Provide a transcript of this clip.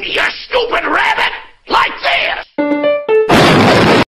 Yes!